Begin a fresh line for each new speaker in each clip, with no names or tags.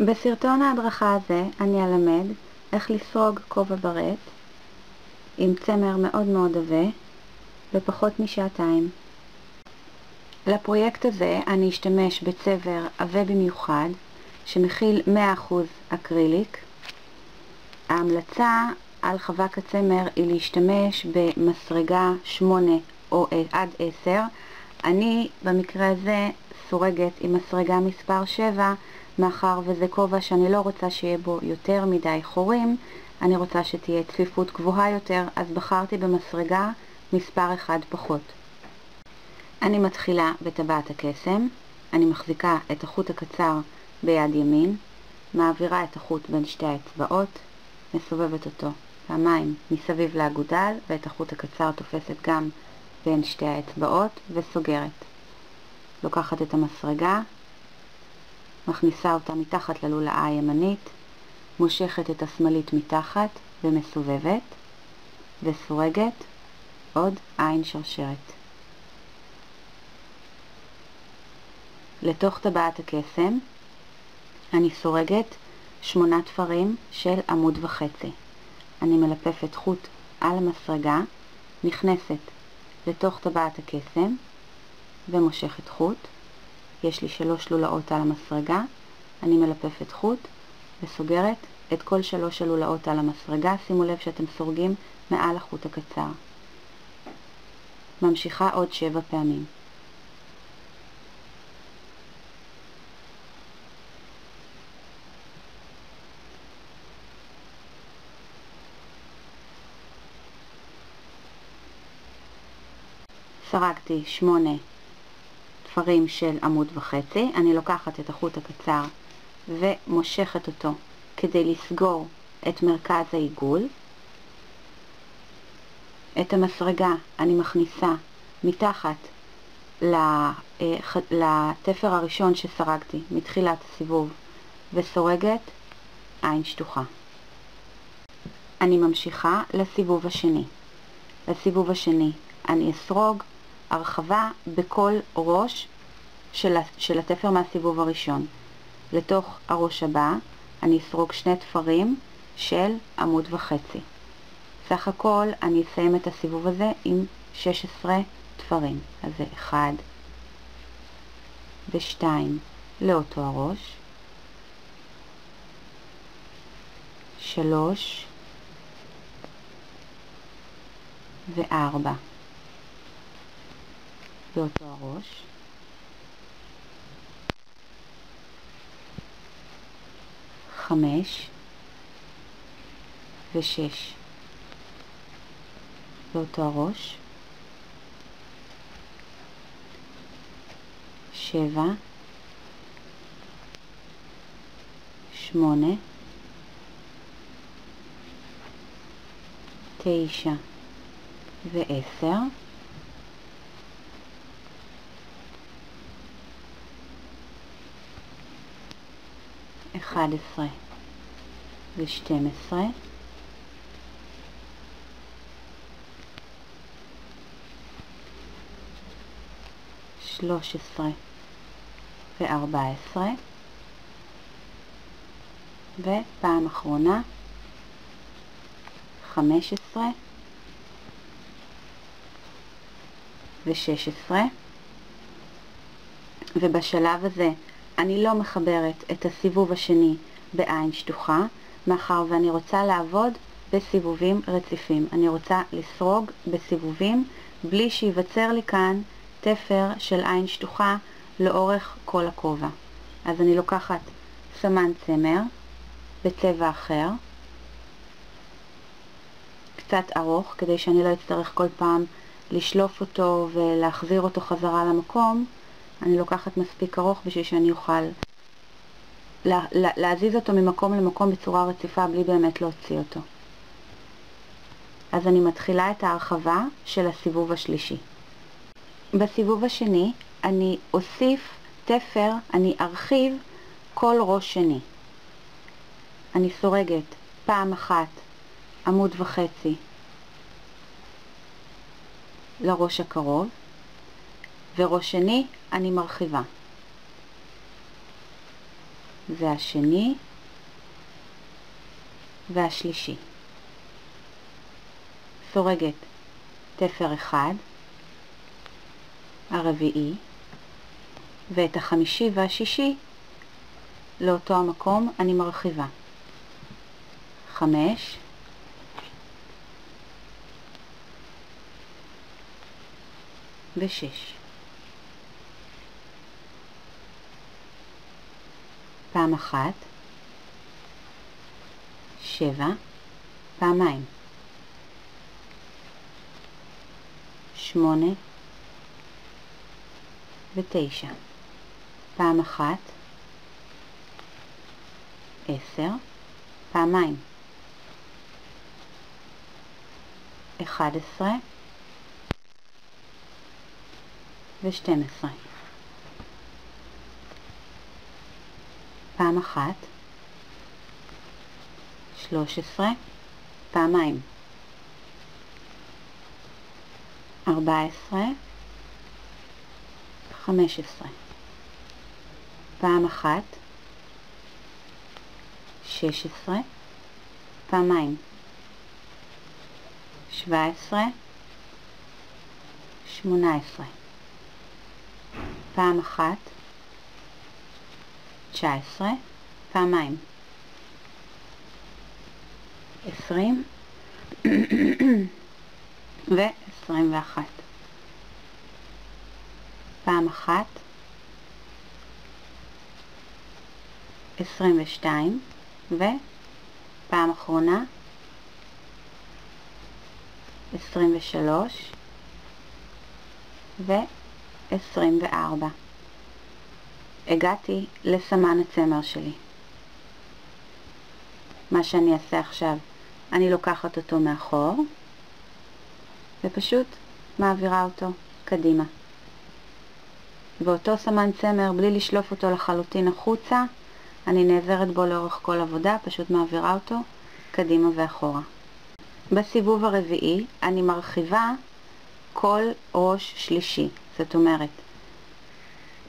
בסרטון ההדרכה הזה אני אלמד איך לסרוג כובע ברט עם צמר מאוד מאוד עבה בפחות משעתיים. לפרויקט הזה אני אשתמש בצבר עבה במיוחד שמכיל 100% אקריליק. ההמלצה על חבק הצמר היא להשתמש במסרגה 8 או עד 10. אני במקרה הזה סורגת עם מסרגה מספר 7 מאחר וזה כובע שאני לא רוצה שיהיה בו יותר מדי חורים, אני רוצה שתהיה צפיפות גבוהה יותר, אז בחרתי במסרגה מספר 1 פחות. אני מתחילה בטבעת הקסם, אני מחזיקה את החוט הקצר ביד ימין, מעבירה את החוט בין שתי האצבעות, מסובבת אותו פעמיים מסביב לאגודל, ואת החוט הקצר תופסת גם בין שתי האצבעות וסוגרת. לוקחת את המסרגה, מכניסה אותה מתחת ללולאה הימנית, מושכת את השמאלית מתחת ומסובבת, וסורגת עוד עין שרשרת. לתוך טבעת הקסם אני סורגת שמונה תפרים של עמוד וחצי. אני מלפפת חוט על המסרגה, נכנסת לתוך טבעת הקסם ומושכת חוט. יש לי שלוש לולאות על המסרגה, אני מלפפת חוט וסוגרת את כל שלוש הלולאות על המסרגה, שימו לב שאתם סורגים מעל החוט הקצר. ממשיכה עוד שבע פעמים. סרקתי שמונה תפרים של עמוד וחצי, אני לוקחת את החוט הקצר ומושכת אותו כדי לסגור את מרכז העיגול. את המסרגה אני מכניסה מתחת אה, לתפר הראשון שסרגתי מתחילת הסיבוב וסורגת עין שטוחה. אני ממשיכה לסיבוב השני. לסיבוב השני אני אסרוג הרחבה בכל ראש של, של התפר מהסיבוב הראשון. לתוך הראש הבא אני אסרוג שני תפרים של עמוד וחצי. סך הכל אני אסיים את הסיבוב הזה עם 16 תפרים. אז זה 1 ו-2 לאותו הראש, 3 ו-4 באותו הראש. חמש ושש באותו הראש. שבע, שמונה, תשע ועשר. אחד עשרה ושתים עשרה. שלוש עשרה וארבע עשרה. ופעם אחרונה חמש עשרה ושש עשרה. ובשלב הזה אני לא מחברת את הסיבוב השני בעין שטוחה, מאחר ואני רוצה לעבוד בסיבובים רציפים. אני רוצה לסרוג בסיבובים בלי שייווצר לי כאן תפר של עין שטוחה לאורך כל הכובע. אז אני לוקחת סמן צמר בצבע אחר, קצת ארוך, כדי שאני לא אצטרך כל פעם לשלוף אותו ולהחזיר אותו חזרה למקום, אני לוקחת מספיק ארוך בשביל שאני אוכל לה, לה, להזיז אותו ממקום למקום בצורה רציפה בלי באמת להוציא אותו. אז אני מתחילה את ההרחבה של הסיבוב השלישי. בסיבוב השני אני אוסיף תפר, אני ארחיב כל ראש שני. אני סורגת פעם אחת עמוד וחצי לראש הקרוב, וראש שני אני מרחיבה. זה השני והשלישי. סורגת תפר אחד, הרביעי, ואת החמישי והשישי לאותו המקום אני מרחיבה. חמש, ושש. פעם אחת, שבע, פעמיים, שמונה ותשע, פעם אחת, עשר, פעמיים, אחד עשרה ושתים עשרה. פעם אחת, שלוש עשרה, פעמיים, ארבע עשרה, חמש עשרה. פעם אחת, שש עשרה, פעמיים, שבע עשרה, שמונה עשרה. פעם אחת, תשע עשרה, פעמיים, עשרים ועשרים ואחת. פעם אחת, עשרים ושתיים, ופעם אחרונה, עשרים ושלוש, ו... 24. הגעתי לסמן הצמר שלי. מה שאני אעשה עכשיו, אני לוקחת אותו מאחור ופשוט מעבירה אותו קדימה. ואותו סמן צמר, בלי לשלוף אותו לחלוטין החוצה, אני נעזרת בו לאורך כל עבודה, פשוט מעבירה אותו קדימה ואחורה. בסיבוב הרביעי אני מרחיבה כל ראש שלישי. זאת אומרת,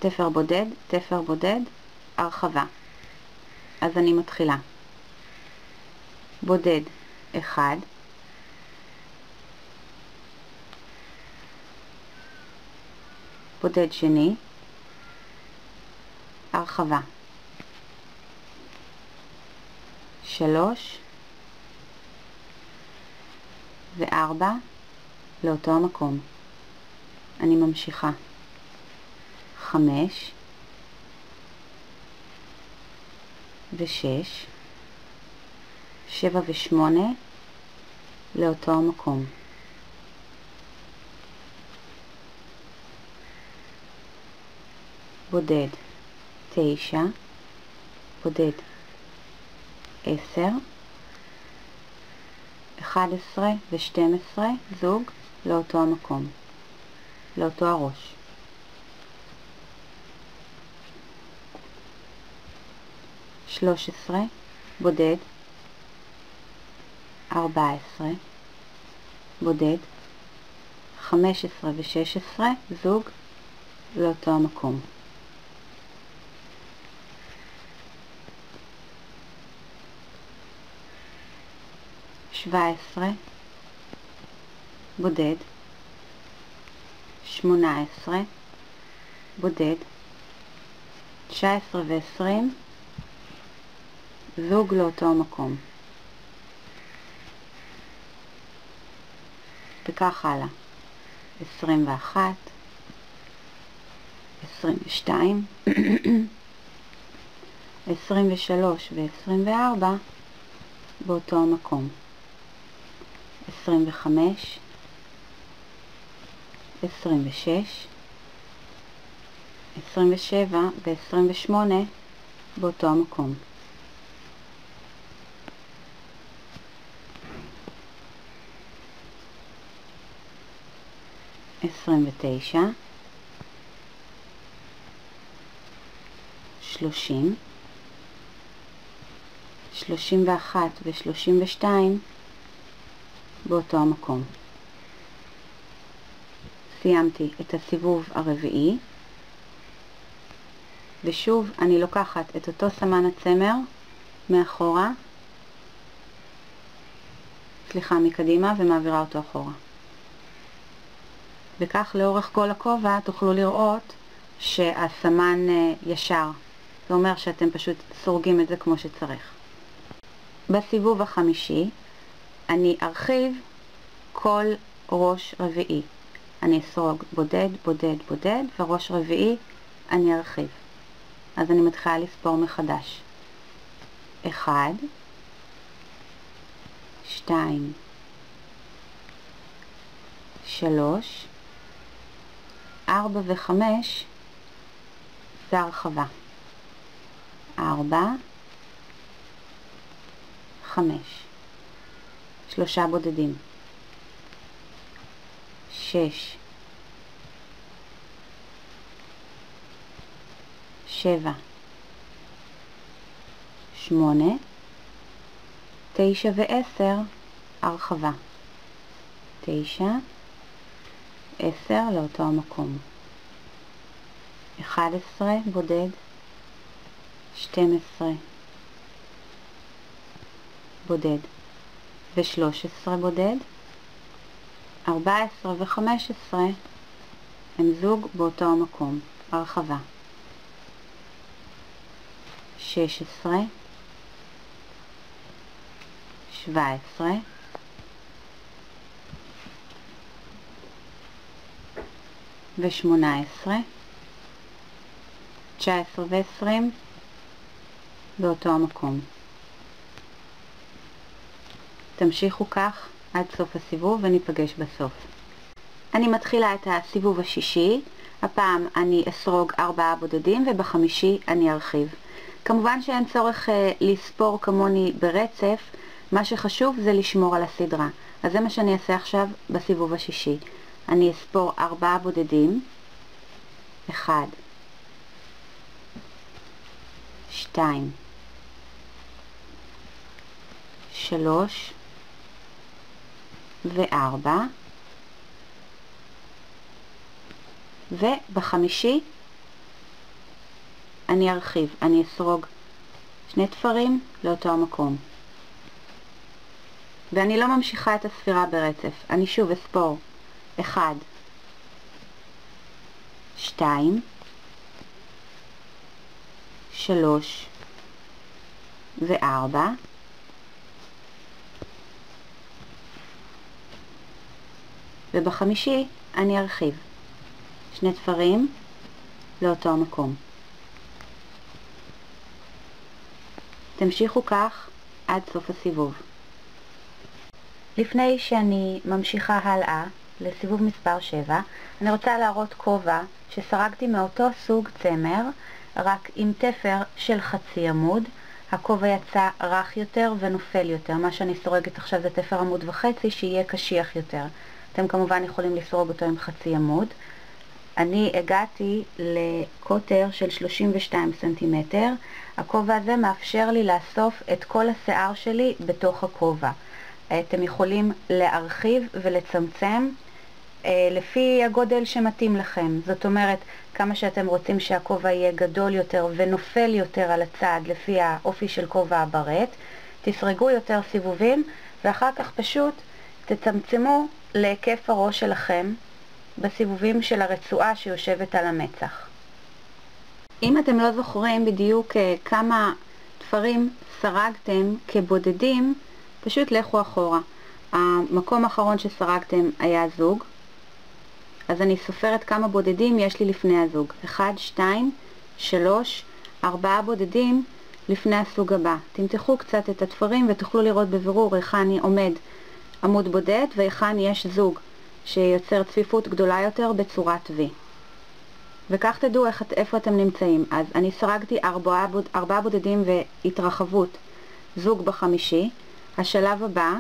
תפר בודד, תפר בודד, הרחבה. אז אני מתחילה. בודד אחד, בודד שני, הרחבה. שלוש וארבע לאותו המקום. אני ממשיכה. חמש ושש, שבע ושמונה לאותו המקום. בודד תשע, בודד עשר, אחד עשרה ושתים עשרה זוג לאותו המקום. לאותו הראש. שלוש עשרה, בודד, ארבע עשרה, בודד, חמש עשרה ושש עשרה, זוג, לאותו המקום. שבע עשרה, בודד, שמונה עשרה, בודד, תשע עשרה ועשרים, זוג לאותו מקום. וכך הלאה. עשרים ואחת, עשרים ושתיים, עשרים ושלוש ועשרים וארבע באותו המקום. עשרים וחמש, 26, 27 ו-28 באותו המקום. עשרים ותשע, שלושים, שלושים ואחת ושלושים ושתיים באותו המקום. סיימתי את הסיבוב הרביעי ושוב אני לוקחת את אותו סמן הצמר מאחורה, סליחה, מקדימה ומעבירה אותו אחורה. וכך לאורך כל הכובע תוכלו לראות שהסמן אה, ישר. זה אומר שאתם פשוט סורגים את זה כמו שצריך. בסיבוב החמישי אני ארחיב כל ראש רביעי. אני אסרוג בודד, בודד, בודד, וראש רביעי אני ארחיב. אז אני מתחילה לספור מחדש. אחד, שתיים, שלוש, ארבע וחמש זה הרחבה. ארבע, חמש. שלושה בודדים. שש. שבע. שמונה. תשע ועשר, הרחבה. תשע. עשר לאותו המקום. אחד עשרה בודד. שתים עשרה בודד. ו-13 בודד, 14 ו-15 הם זוג באותו המקום, הרחבה. 16, 17, ו-18, 19 ו-20 באותו המקום. תמשיכו כך עד סוף הסיבוב וניפגש בסוף. אני מתחילה את הסיבוב השישי, הפעם אני אסרוג ארבעה בודדים ובחמישי אני ארחיב. כמובן שאין צורך אה, לספור כמוני ברצף, מה שחשוב זה לשמור על הסדרה. אז זה מה שאני אעשה עכשיו בסיבוב השישי. אני אספור ארבעה בודדים, אחד, שתיים, שלוש, וארבע, ובחמישי אני ארחיב, אני אסרוג שני תפרים לאותו המקום. ואני לא ממשיכה את הספירה ברצף, אני שוב אספור 1, 2, 3 ו-4 ובחמישי אני ארחיב. שני תפרים לאותו המקום. תמשיכו כך עד סוף הסיבוב. לפני שאני ממשיכה הלאה לסיבוב מספר 7, אני רוצה להראות כובע שסרגתי מאותו סוג צמר, רק עם תפר של חצי עמוד. הכובע יצא רך יותר ונופל יותר. מה שאני סורגת עכשיו זה תפר עמוד וחצי, שיהיה קשיח יותר. אתם כמובן יכולים לסרוג אותו עם חצי עמוד. אני הגעתי לקוטר של 32 סנטימטר. הכובע הזה מאפשר לי לאסוף את כל השיער שלי בתוך הכובע. אתם יכולים להרחיב ולצמצם לפי הגודל שמתאים לכם. זאת אומרת, כמה שאתם רוצים שהכובע יהיה גדול יותר ונופל יותר על הצד לפי האופי של כובע הברט, תסרגו יותר סיבובים ואחר כך פשוט תצמצמו להיקף הראש שלכם בסיבובים של הרצועה שיושבת על המצח. אם אתם לא זוכרים בדיוק אה, כמה תפרים סרגתם כבודדים, פשוט לכו אחורה. המקום האחרון שסרגתם היה זוג, אז אני סופרת כמה בודדים יש לי לפני הזוג. 1, 2, 3, 4 בודדים לפני הסוג הבא. תמתחו קצת את התפרים ותוכלו לראות בבירור היכן עומד עמוד בודד והיכן יש זוג שיוצר צפיפות גדולה יותר בצורת V. וכך תדעו איך, איפה אתם נמצאים. אז אני סרגתי ארבעה, בוד, ארבעה בודדים והתרחבות זוג בחמישי. השלב הבא,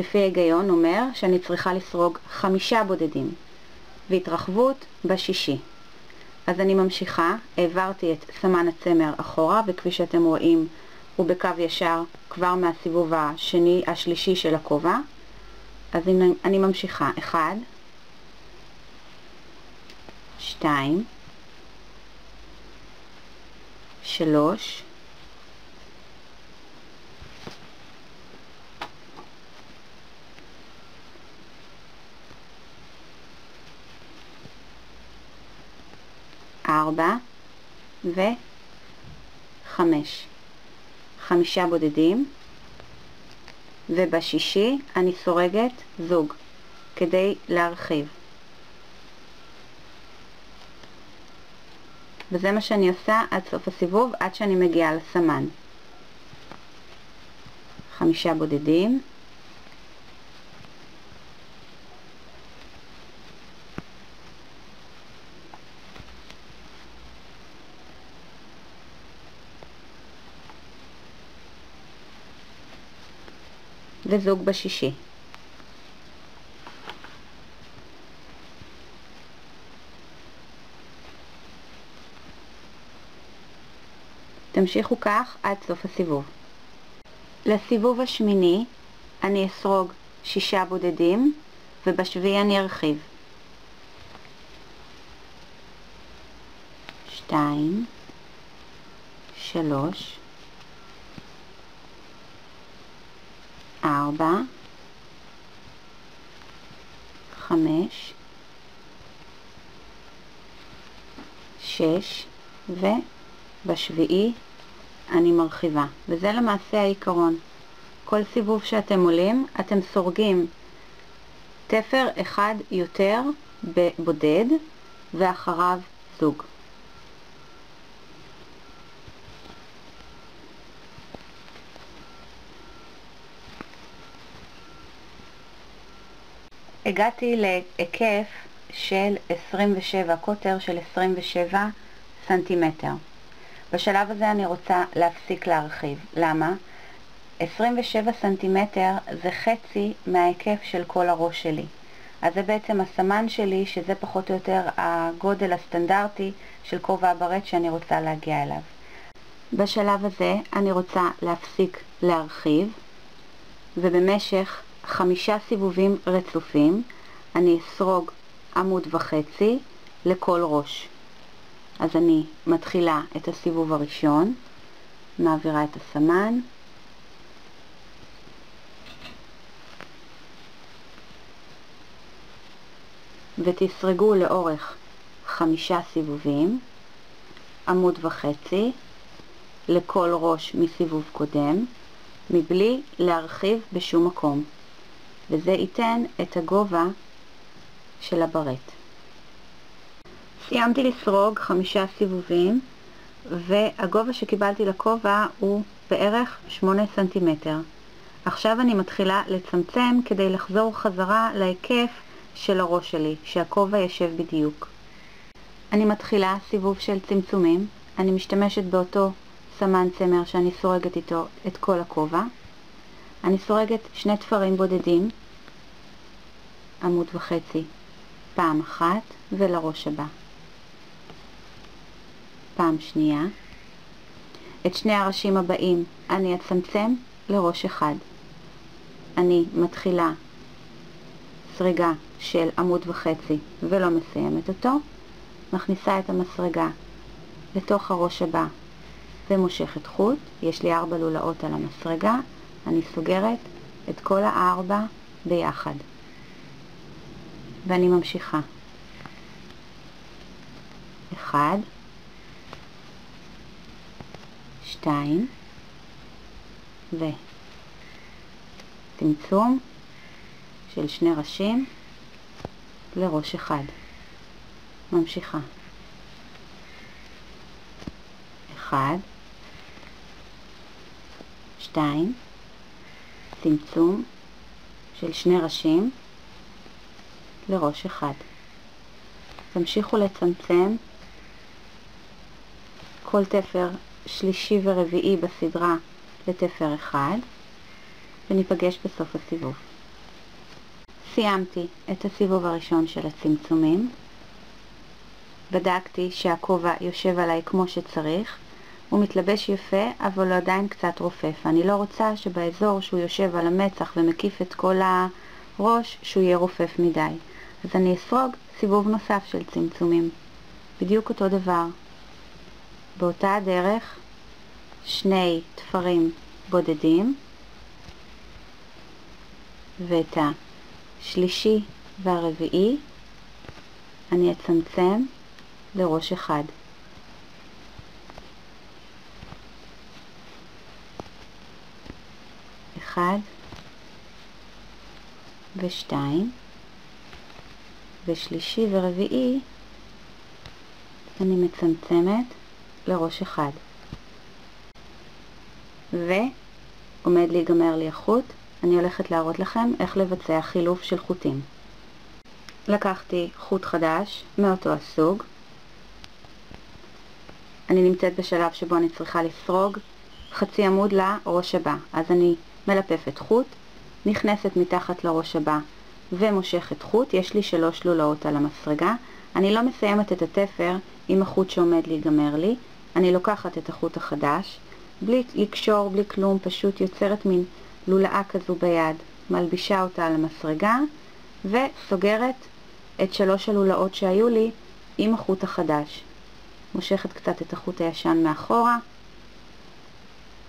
לפי ההיגיון, אומר שאני צריכה לסרוג חמישה בודדים והתרחבות בשישי. אז אני ממשיכה, העברתי את סמן הצמר אחורה, וכפי שאתם רואים הוא בקו ישר כבר מהסיבוב השני, השלישי של הכובע. אז אני, אני ממשיכה, 1, 2, שלוש, ארבע וחמש. חמישה בודדים, ובשישי אני סורגת זוג כדי להרחיב. וזה מה שאני עושה עד סוף הסיבוב, עד שאני מגיעה לסמן. חמישה בודדים, וזוג בשישי. תמשיכו כך עד סוף הסיבוב. לסיבוב השמיני אני אסרוג שישה בודדים ובשביעי אני ארחיב. שתיים, שלוש, ארבע, חמש, שש, ובשביעי אני מרחיבה. וזה למעשה העיקרון. כל סיבוב שאתם עולים, אתם סורגים תפר אחד יותר בבודד, ואחריו זוג. הגעתי להיקף של 27, קוטר של 27 סנטימטר. בשלב הזה אני רוצה להפסיק להרחיב. למה? 27 סנטימטר זה חצי מההיקף של כל הראש שלי. אז זה בעצם הסמן שלי, שזה פחות או יותר הגודל הסטנדרטי של כובע הברט שאני רוצה להגיע אליו. בשלב הזה אני רוצה להפסיק להרחיב, ובמשך חמישה סיבובים רצופים, אני אסרוג עמוד וחצי לכל ראש. אז אני מתחילה את הסיבוב הראשון, מעבירה את הסמן, ותסרגו לאורך חמישה סיבובים, עמוד וחצי, לכל ראש מסיבוב קודם, מבלי להרחיב בשום מקום. וזה ייתן את הגובה של הברט. סיימתי לסרוג חמישה סיבובים והגובה שקיבלתי לכובע הוא בערך 8 סנטימטר. עכשיו אני מתחילה לצמצם כדי לחזור חזרה להיקף של הראש שלי, שהכובע יושב בדיוק. אני מתחילה סיבוב של צמצומים, אני משתמשת באותו סמן צמר שאני סורגת איתו את כל הכובע. אני סורגת שני תפרים בודדים, עמוד וחצי, פעם אחת ולראש הבא. פעם שנייה. את שני הראשים הבאים אני אצמצם לראש אחד. אני מתחילה סריגה של עמוד וחצי ולא מסיימת אותו, מכניסה את המסרגה לתוך הראש הבא ומושכת חוט, יש לי ארבע לולאות על המסרגה, אני סוגרת את כל הארבע ביחד. ואני ממשיכה. אחד, שתיים, ו... צמצום של שני ראשים לראש אחד. ממשיכה. אחד, שתיים, צמצום של שני ראשים לראש אחד. תמשיכו לצמצם כל תפר שלישי ורביעי בסדרה לתפר אחד, וניפגש בסוף הסיבוב. סיימתי את הסיבוב הראשון של הצמצומים. בדקתי שהכובע יושב עליי כמו שצריך, הוא מתלבש יפה, אבל הוא עדיין קצת רופף. אני לא רוצה שבאזור שהוא יושב על המצח ומקיף את כל הראש, שהוא יהיה רופף מדי. אז אני אסרוג סיבוב נוסף של צמצומים. בדיוק אותו דבר. באותה הדרך שני תפרים בודדים ואת השלישי והרביעי אני אצמצם לראש אחד. אחד ושתיים ושלישי ורביעי אני מצמצמת לראש אחד. ועומד להיגמר לי החוט, אני הולכת להראות לכם איך לבצע חילוף של חוטים. לקחתי חוט חדש מאותו הסוג. אני נמצאת בשלב שבו אני צריכה לסרוג חצי עמוד לראש הבא, אז אני מלפפת חוט, נכנסת מתחת לראש הבא ומושכת חוט, יש לי שלוש לולאות על המסרגה. אני לא מסיימת את התפר עם החוט שעומד להיגמר לי, אני לוקחת את החוט החדש, בלי לקשור, בלי כלום, פשוט יוצרת מין לולאה כזו ביד, מלבישה אותה על המסרגה וסוגרת את שלוש הלולאות שהיו לי עם החוט החדש. מושכת קצת את החוט הישן מאחורה,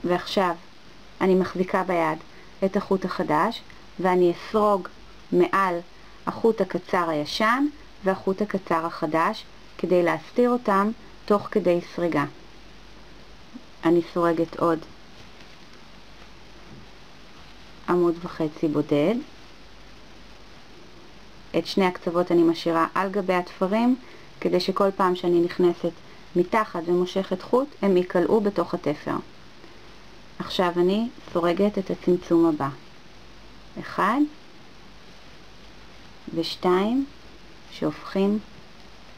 ועכשיו אני מחזיקה ביד את החוט החדש, ואני אסרוג מעל החוט הקצר הישן והחוט הקצר החדש, כדי להסתיר אותם תוך כדי סריגה. אני סורגת עוד עמוד וחצי בודד. את שני הקצוות אני משאירה על גבי התפרים, כדי שכל פעם שאני נכנסת מתחת ומושכת חוט, הם יקלעו בתוך התפר. עכשיו אני סורגת את הצמצום הבא. אחד ושתיים שהופכים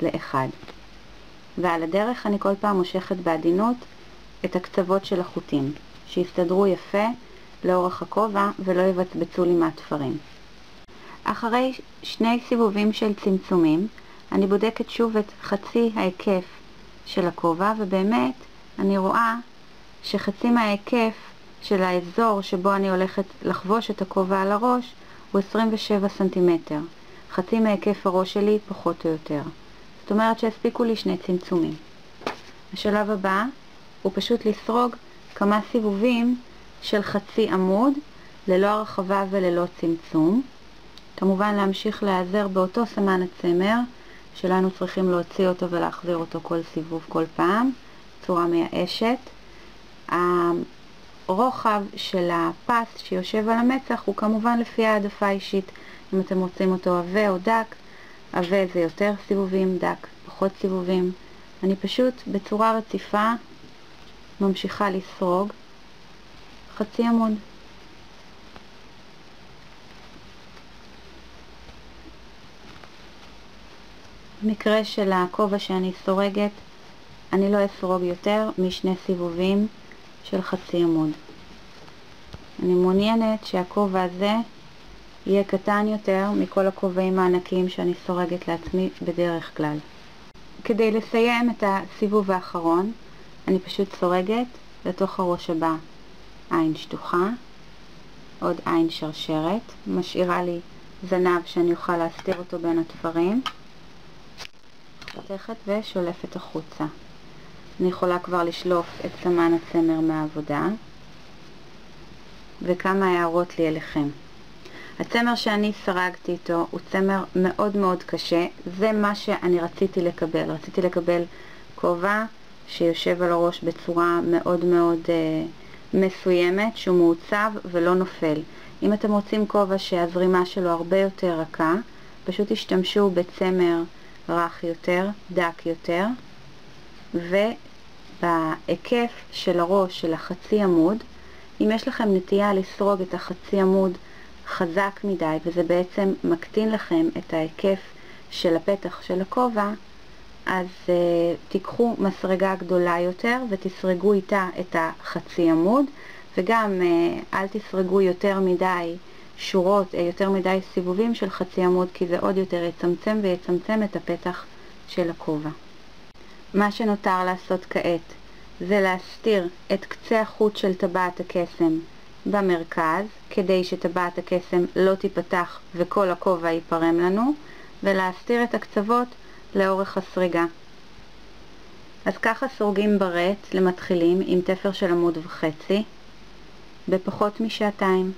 לאחד. ועל הדרך אני כל פעם מושכת בעדינות את הקצוות של החוטים, שיסתדרו יפה לאורך הכובע ולא יבצבצו לי מהתפרים. אחרי שני סיבובים של צמצומים, אני בודקת שוב את חצי ההיקף של הכובע, ובאמת אני רואה שחצי מההיקף של האזור שבו אני הולכת לחבוש את הכובע על הראש הוא 27 סנטימטר. חצי מהיקף הראש שלי פחות או יותר. זאת אומרת שהספיקו לי שני צמצומים. השלב הבא הוא פשוט לסרוג כמה סיבובים של חצי עמוד ללא הרחבה וללא צמצום. כמובן להמשיך להיעזר באותו סמן הצמר שלנו צריכים להוציא אותו ולהחזיר אותו כל סיבוב כל פעם, צורה מייאשת. הרוחב של הפס שיושב על המצח הוא כמובן לפי העדפה אישית, אם אתם רוצים אותו עבה או דק, עבה זה יותר סיבובים, דק פחות סיבובים. אני פשוט בצורה רציפה ממשיכה לסרוג חצי עמוד. במקרה של הכובע שאני סורגת, אני לא אסרוג יותר משני סיבובים של חצי עמוד. אני מעוניינת שהכובע הזה יהיה קטן יותר מכל הכובעים הענקיים שאני סורגת לעצמי בדרך כלל. כדי לסיים את הסיבוב האחרון, אני פשוט סורגת לתוך הראש הבא עין שטוחה, עוד עין שרשרת, משאירה לי זנב שאני אוכל להסתיר אותו בין התפרים, חותכת ושולפת החוצה. אני יכולה כבר לשלוף את סמן הצמר מהעבודה, וכמה הערות לי אליכם. הצמר שאני סרגתי איתו הוא צמר מאוד מאוד קשה, זה מה שאני רציתי לקבל. רציתי לקבל כובע שיושב על הראש בצורה מאוד מאוד אה, מסוימת, שהוא מעוצב ולא נופל. אם אתם רוצים כובע שהזרימה שלו הרבה יותר רכה, פשוט תשתמשו בצמר רך יותר, דק יותר, ובהיקף של הראש של החצי עמוד, אם יש לכם נטייה לסרוג את החצי עמוד חזק מדי וזה בעצם מקטין לכם את ההיקף של הפתח של הכובע, אז uh, תיקחו מסרגה גדולה יותר ותסרגו איתה את החצי עמוד וגם uh, אל תסרגו יותר מדי שורות, uh, יותר מדי סיבובים של חצי עמוד כי זה עוד יותר יצמצם ויצמצם את הפתח של הכובע. מה שנותר לעשות כעת זה להסתיר את קצה החוט של טבעת הקסם במרכז, כדי שטבעת הקסם לא תיפתח וכל הכובע ייפרם לנו, ולהסתיר את הקצוות לאורך הסריגה. אז ככה סורגים ברט למתחילים עם תפר של עמוד וחצי בפחות משעתיים.